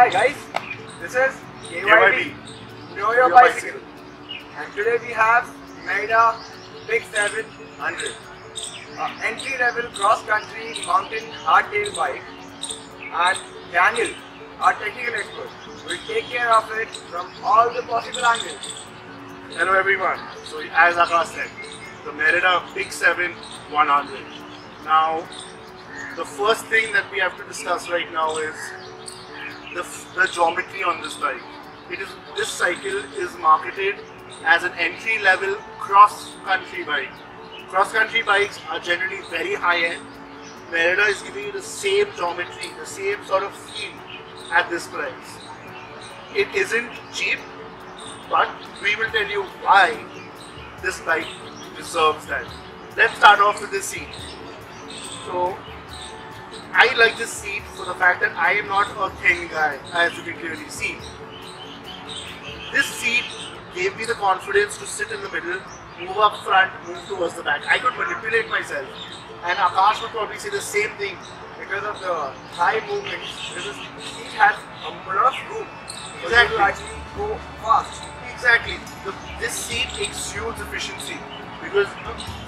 Hi guys, this is KYB. Know your bicycle. bicycle. And today we have Merida Big 700. Uh, entry level cross country mountain hardtail bike. And Daniel, our technical expert, will take care of it from all the possible angles. Hello everyone. So as Akash said, the Merida Big 7 100. Now, the first thing that we have to discuss right now is the, the geometry on this bike. It is this cycle is marketed as an entry level cross country bike. Cross country bikes are generally very high end. Merida is giving you the same geometry, the same sort of feel at this price. It isn't cheap, but we will tell you why this bike deserves that. Let's start off with the seat. So, I like this seat for the fact that I am not a thin guy, as you can clearly see. This seat gave me the confidence to sit in the middle, move up front, move towards the back. I could manipulate myself, and Akash would probably say the same thing. Because of the high movement. this seat has a lot of room you Exactly. actually go fast. Exactly. The, this seat exudes efficiency because,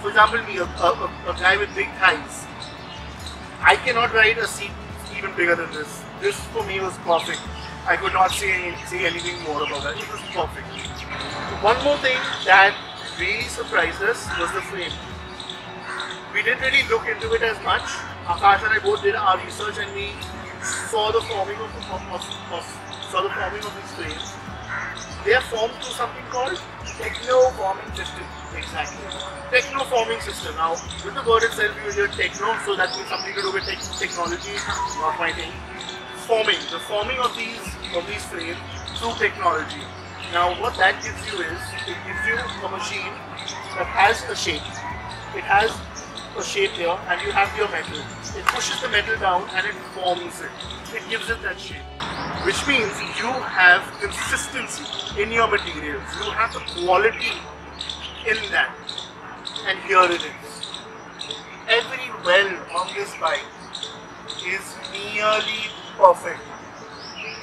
for example, me, a, a, a guy with big thighs, I cannot ride a seat even bigger than this. This for me was perfect. I could not say, any, anything more about that. It was perfect. One more thing that really surprised us was the frame. We didn't really look into it as much. Akash and I both did our research and we saw the forming of, of, of, of saw the forming of these frames. They are formed through something called Techno forming system. exactly techno forming system. Now, with the word itself, you hear techno, so that means something to do with tech, technology, not my thing. Forming, the forming of these of these frames through technology. Now, what that gives you is it gives you a machine that has a shape. It has a shape here, and you have your metal. It pushes the metal down and it forms it. It gives it that shape. Which means you have consistency in your materials. You have the quality in that. And here it is. Every weld on this bike is nearly perfect.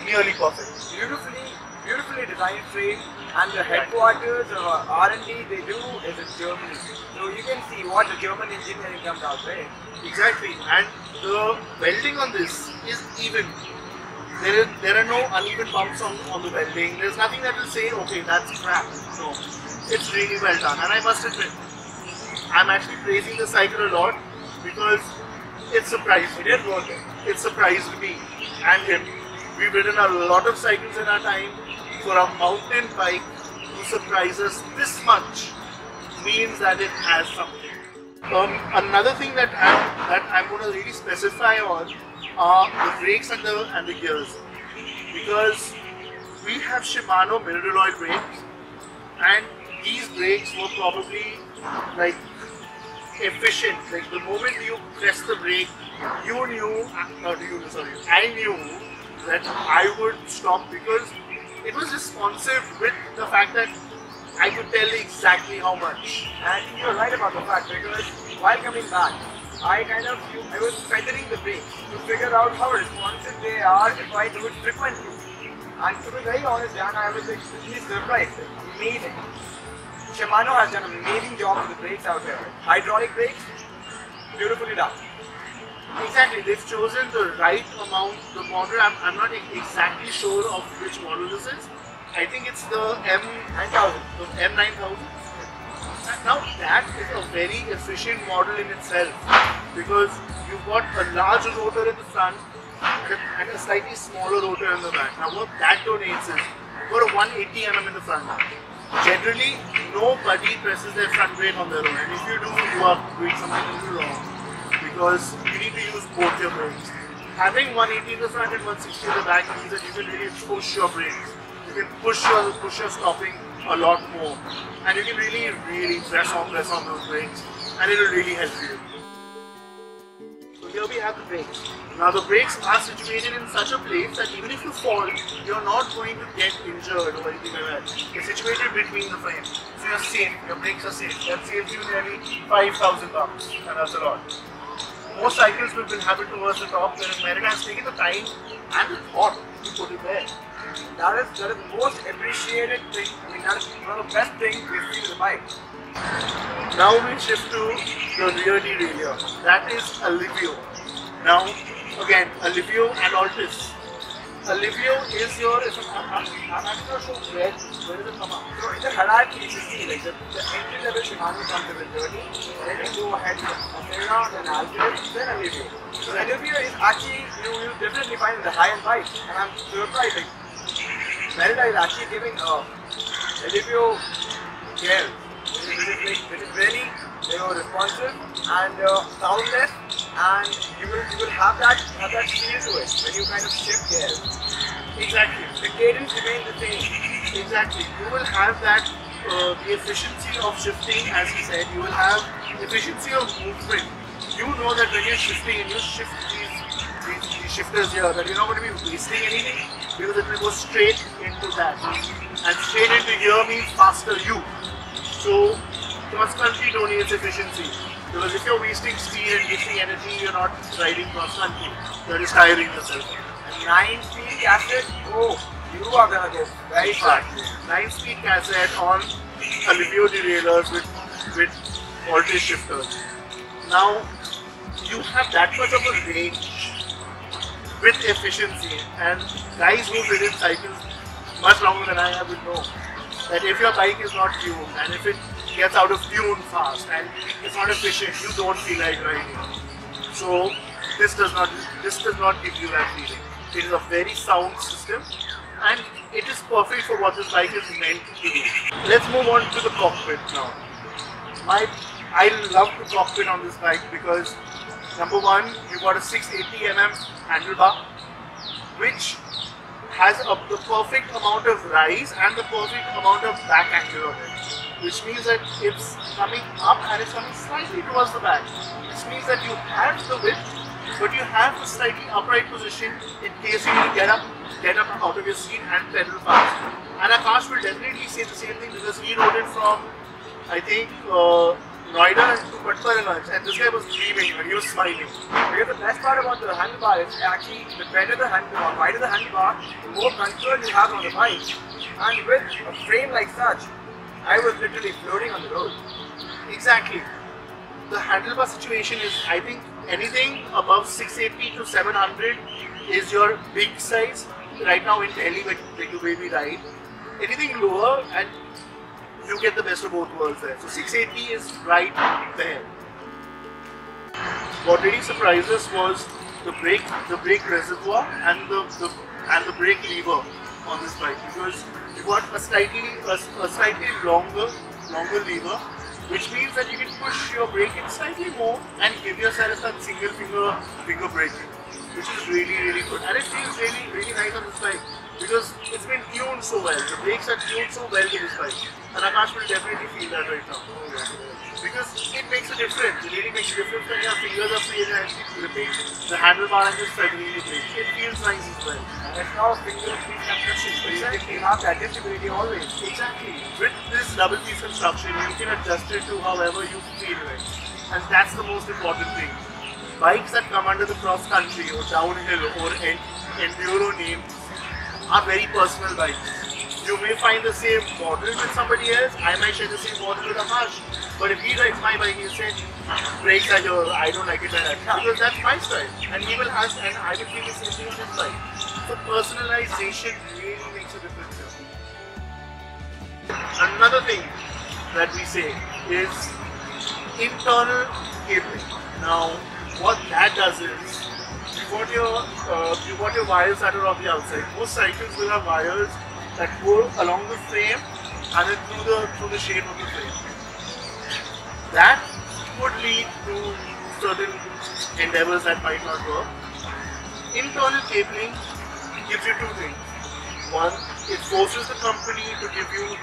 Nearly perfect. beautifully, beautifully designed frame, and the headquarters of R&D they do is in Germany. So you can see what the German engineering comes out with. Exactly. And the welding on this is even. There, is, there are no uneven bumps on, on the welding. There's nothing that will say, okay, that's crap. No. It's really well done. And I must admit, I'm actually praising the cycle a lot because it surprised me. It it. It surprised me and him. We've ridden a lot of cycles in our time. For a mountain bike to surprise us this much means that it has something. Um, another thing that I'm, that I'm going to really specify on are the brakes and the and the gears because we have Shimano mineral brakes and these brakes were probably like efficient. Like the moment you press the brake, you knew, uh, not you, sorry, I knew that I would stop because it was responsive with the fact that I could tell exactly how much. And you're right about the fact because while coming back, I kind of I was feathering the brakes to figure out how responsive they are if I do it frequently. And to be very honest, Dan, I was really surprised. Amazing. Shimano has done an amazing job with the brakes out there. Hydraulic brakes, beautifully done. Exactly, they've chosen the right amount, the model. I'm, I'm not exactly sure of which model this is. I think it's the M 9000. the M9000. Now that is a very efficient model in itself because you've got a large rotor in the front and a, slightly smaller rotor in the back. Now what that donates is you've got a 180 mm in the front. Generally, nobody presses their front brake on their own, and if you do, you are doing something little wrong because you need to use both your brakes. Having 180 in the front and 160 in the back means that you can really push your brakes. You can push your push your stopping a lot more, and you can really really press on press on those brakes, and it will really help you. So here we have the brakes. Now the brakes are situated in such a place that even if you fall, you're not going to get injured or anything like that. They're situated between the frames. So you're safe, your brakes are safe. That saves you nearly 5,000 bucks and that's a lot. Most cycles will have it towards the top whereas Merida has taken the time and the thought you put it there. That is that is the most appreciated thing. Is one of the best things we've seen in the bike. Now we shift to the rear derailleur. That is Alivio. Now, again, Alivio and Altus. Alivio is your. Is a, I'm, I'm not sure where, where does it come up? So in the hierarchy, you see, like the, entry level Shimano comes with Tourney, then you go ahead to Athena, then Alpine, then Alivio. So Alivio is actually, you will definitely find the high-end bikes, and I'm surprised, like, Merida is actually giving a Alivio care, which is, which is, really, you know, responsive and uh, soundless, and you will, you will have that, have that feel to it when you kind of shift gears. Exactly. The cadence remains the same. Exactly. You will have that uh, the efficiency of shifting, as he said. You will have efficiency of movement. You know that when you're shifting and you shift these, these, these shifters here, that you're not going to be wasting anything because it will go straight into that. And straight into here means faster you. So cross country don't need efficiency. Because if you're wasting speed and wasting energy, you're not riding cross country. You're just tiring yourself. Nine speed cassette, oh, you are gonna go very fast. Nine speed cassette on Alivio derailleurs with with voltage shifters. Now you have that much of a range with efficiency and guys who've ridden cycles much longer than I will know that if your bike is not tuned and if it gets out of tune fast and it's not efficient, you don't feel like riding. So this does not this does not give you that feeling. It is a very sound system and it is perfect for what this bike is meant to do. Let's move on to the cockpit now. My I love the cockpit on this bike because number one, you've got a 680 mm handlebar, which has a, the perfect amount of rise and the perfect amount of back angle on it. Which means that it's coming up and it's coming slightly towards the back. Which means that you have the width, but you have the slightly upright position in case you need to get up, get up out of your seat and pedal fast. And Akash will definitely say the same thing because he rode it from, I think, uh, Noida to Patparganj and this guy was dreaming and he was smiling. Because the best part about the handlebar is actually the better the handlebar, wider the handlebar, the more control you have on the bike. And with a frame like such, I was literally floating on the road. Exactly. The handlebar situation is, I think, anything above 680 to 700 is your big size. Right now in Delhi, when you baby ride, anything lower and you get the best of both worlds there. So 680 is right there. What really surprised us was the brake, the brake reservoir and the, the and the brake lever on this bike because you got a slightly a, a slightly longer longer lever, which means that you can push your brake in slightly more and give yourself that single finger finger braking, which is really really good and it feels really really nice on this bike because it's been tuned so well. The brakes are tuned so well to this bike, and Akash will definitely feel that right now. Because it makes a difference. It really makes a difference when your fingers are free and actually gripping the handlebar and just pedaling the brake. It feels nice as well. Not a single piece construction, you can- have adjustability always. Exactly. With this double piece construction, you can adjust it to however you feel it. And that's the most important thing. Bikes that come under the cross country or downhill or en- enduro name are very personal bikes. You may find the same model with somebody else. I might share the same model with Akash. But if he rides my bike, he'll say, brakes are I don't like it like that. Because that's my style. And he will have, and I will feel the same thing on his bike. So personalization really makes a difference. Another thing that we say is internal cabling. Now, what that does is you got your uh, you got your wires that are on the outside. Most cycles will have wires that go along the frame and then through the through the shape of the frame. That could lead to certain endeavors that might not work. Internal cabling gives you two things. One, it forces the company to give you,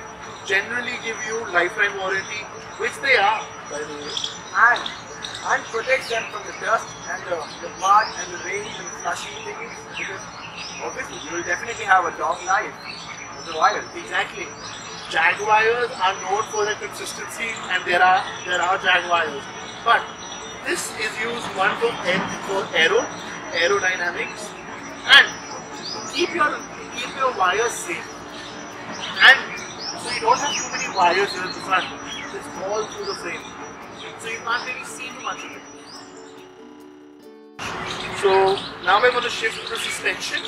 generally give you lifetime warranty, which they are, by the way. And and protects them from the dust and the, the mud and the rain and the slushy things because obviously you will definitely have a long life the wire. Exactly. Jagwires are known for their consistency, and there are there are Jagwires. But this is used one for, for aero, aerodynamics, and keep your keep your wires safe. And so you don't have too many wires here at the front. It's all through the frame. So you can't really see too much of it. So now we're going to shift to the suspension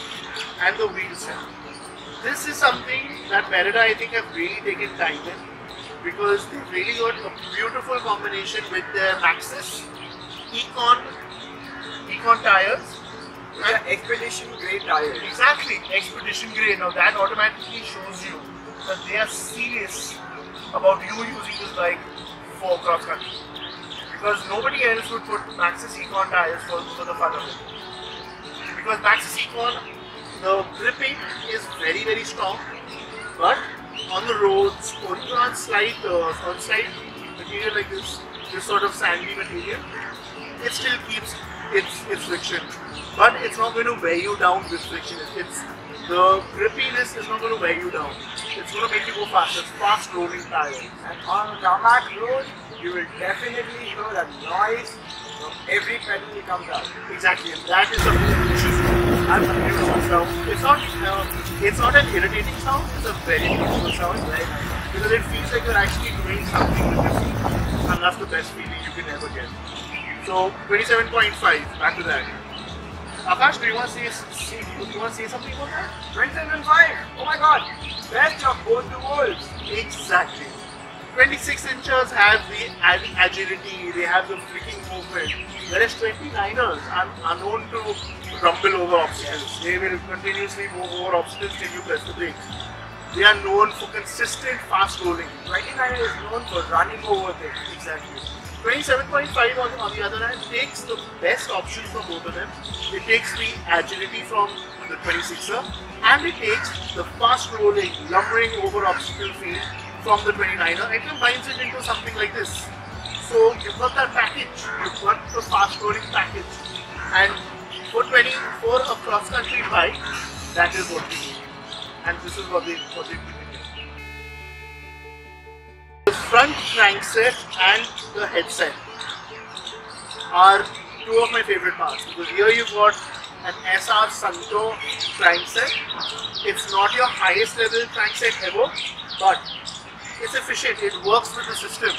and the wheel set. This is something that Merida I think have really taken time in because they've really got a beautiful combination with their Maxxis Ikon Ikon tires. Yeah, expedition grade tires. Exactly, expedition grade. Now that automatically shows you that they are serious about you using this bike for cross country. Because nobody else would put Maxxis Ikon tires for, for the fun of it. Because Maxxis Ikon, the gripping is very very strong, but on the roads even on slight uh, on slight material like this, this sort of sandy material, it still keeps its its friction, but it's not going to weigh you down with friction. It's the grippiness is not going to weigh you down. It's going to make you go faster. It's fast rolling tires. And on tarmac road, you will definitely hear that noise from every pedal he comes out. Exactly, and that is a a beautiful sound. It's not uh, it's not an irritating sound. It's a very beautiful sound, right? Because it feels like you're actually doing something with your feet, and that's the best feeling you can ever get. So 27.5. Back to that. Akash, do you want to say, say do you want to say something about that? 27.5! Oh my god! Best of both the worlds! Exactly. 26 inches have the agility, they have the freaking movement, whereas 29ers are, are known to rumble over obstacles. They will continuously move over obstacles till you press the brakes. They are known for consistent fast rolling. 29 is known for running over things. Exactly. 27.5 on, on the other hand takes the best option from both of them. It takes the agility from the 26er and it takes the fast rolling, lumbering over obstacle field from the 29er and combines it into something like this. So you've got that package, you've got the fast rolling package and for 20 for a cross country bike, that is what we need. And this is what they what given. The front crankset and the headset are two of my favorite parts because here you've got an SR Suntour crankset. It's not your highest level crankset ever, but it's efficient. It works with the system.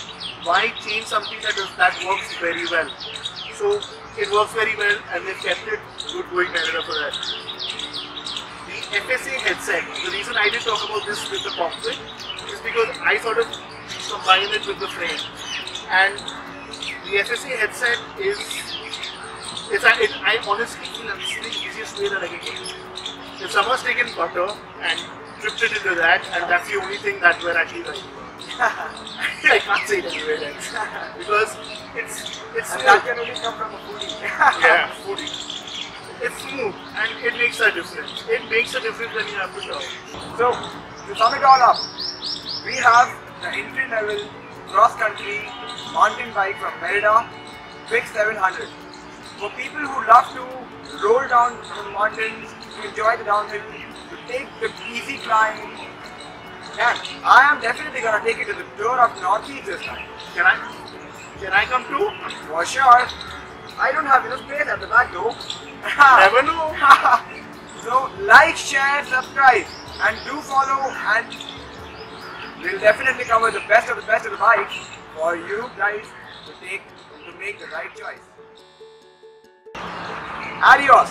Why change something that does that works very well? So it works very well, and they've kept it good going Merida for that. The FSA headset. The reason I didn't talk about this with the cockpit is because I sort of combine it with the frame, and the FSA headset is. It's a, it, I honestly feel this is the easiest way that I can get it. If someone's taken butter and it into that, and that's the only thing that we're actually like. I can't say it anywhere else because it's it's And smooth. that can only come from a foodie. yeah, foodie. It's smooth and it makes a difference. It makes a difference when you have to shower. So, to sum it all up, we have the entry level cross country mountain bike from Merida, Quick 700. For people who love to roll down the mountains, to enjoy the downhill, take the easy climb, and I am definitely gonna take it to the tour of Northeast this time. Can I? Can I come too? For sure. I don't have enough space at the back though. Never know. so like, share, subscribe, and do follow and we'll definitely cover the best of the best of the bikes for you guys to take to make the right choice. Adios.